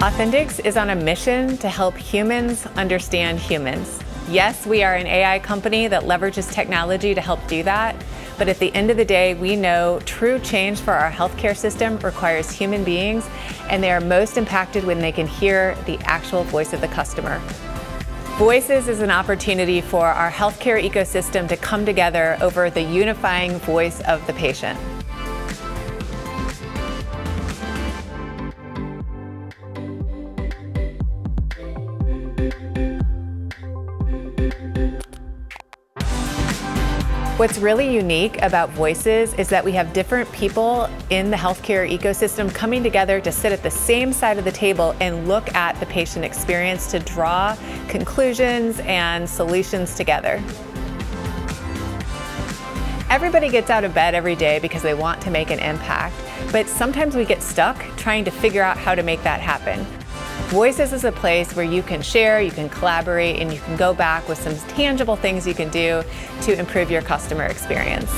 Authenticx is on a mission to help humans understand humans. Yes, we are an AI company that leverages technology to help do that, but at the end of the day, we know true change for our healthcare system requires human beings, and they are most impacted when they can hear the actual voice of the customer. Voices is an opportunity for our healthcare ecosystem to come together over the unifying voice of the patient. What's really unique about Voices is that we have different people in the healthcare ecosystem coming together to sit at the same side of the table and look at the patient experience to draw conclusions and solutions together. Everybody gets out of bed every day because they want to make an impact, but sometimes we get stuck trying to figure out how to make that happen. Voices is a place where you can share, you can collaborate, and you can go back with some tangible things you can do to improve your customer experience.